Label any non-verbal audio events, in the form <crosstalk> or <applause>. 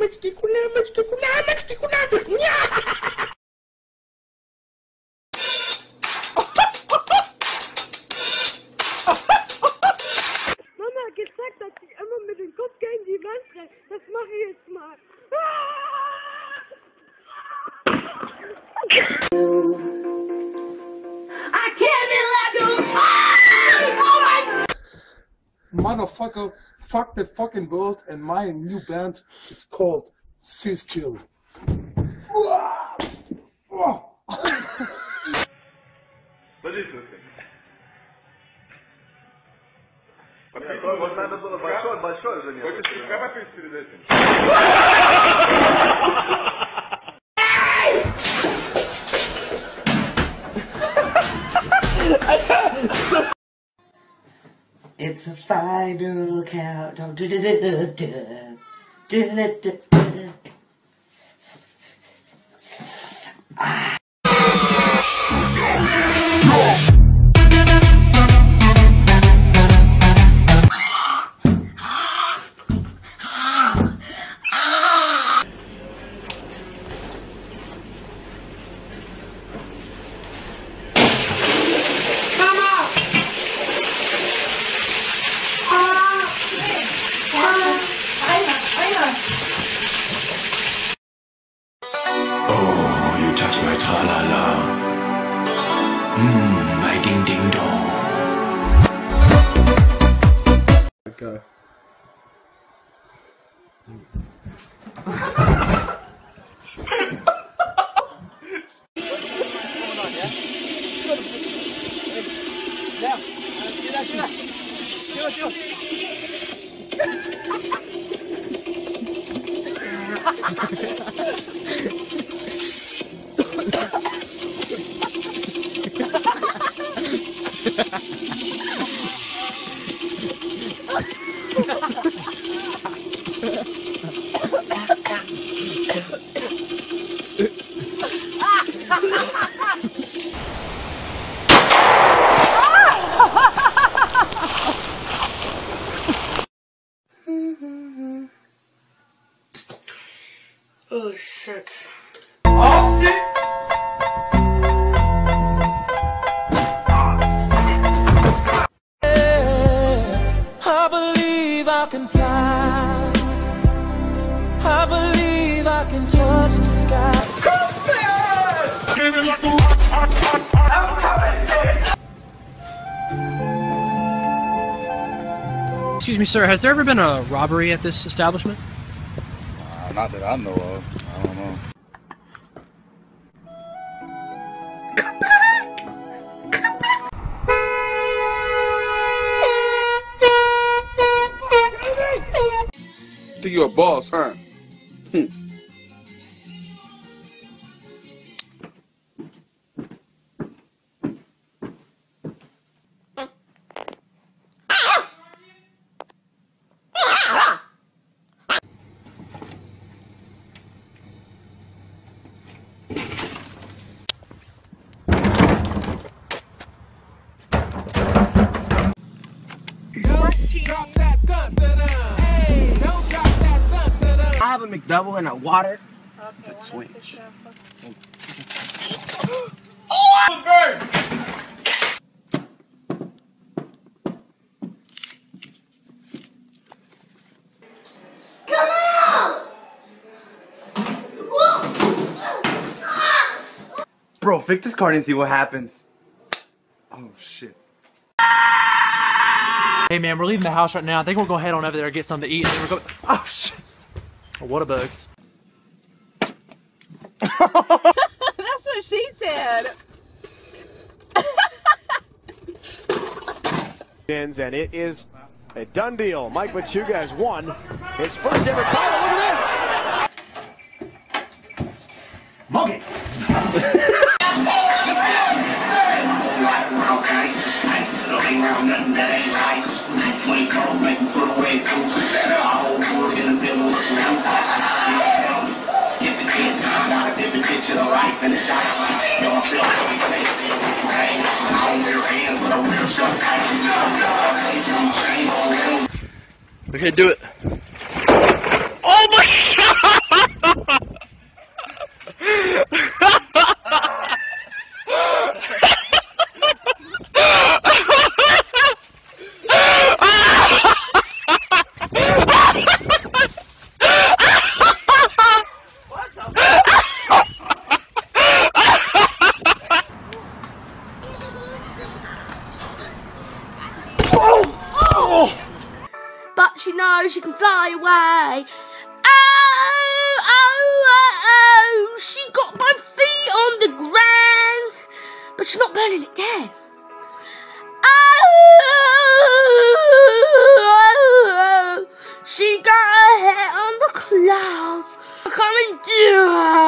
Maczki kuna. Nya! Mama hat gesagt, dass ich immer mit dem Kopf gegen die Wand renne. Das mache ich jetzt mal. I can't Motherfucker, fuck the fucking world, and my new band is called Siskill. Садитесь. Вот надо было большой, большой же Хочешь прикопать перед этим? It's a final countdown. go. Yeah. Oh shit. I believe I can fly. I believe I can touch the sky. Excuse me, sir. Has there ever been a robbery at this establishment? Uh, not that I know of. I don't know. A boss, huh? Have a McDouble and a water. The twitch. Oh, Come on! Bro, flick this card and see what happens. Oh shit. Hey man, we're leaving the house right now. I think we're gonna head on over there and get something to eat. And then we're going. Oh shit! What a bugs. <laughs> That's what she said. and it is a done deal. Mike Machuga has won his first ever title. Look at this. Monkey. Nothing that ain't right. It comes, make put away. I in the middle of the room. Skip the kid time, a different of life and the. Know I feel we taste it. I don't wear hands, but I wear some chain. Okay, do it. Knows she can fly away. Oh, oh, oh, oh. She got both feet on the ground. But she's not burning it down. Oh, she got her head on the clouds. Coming down.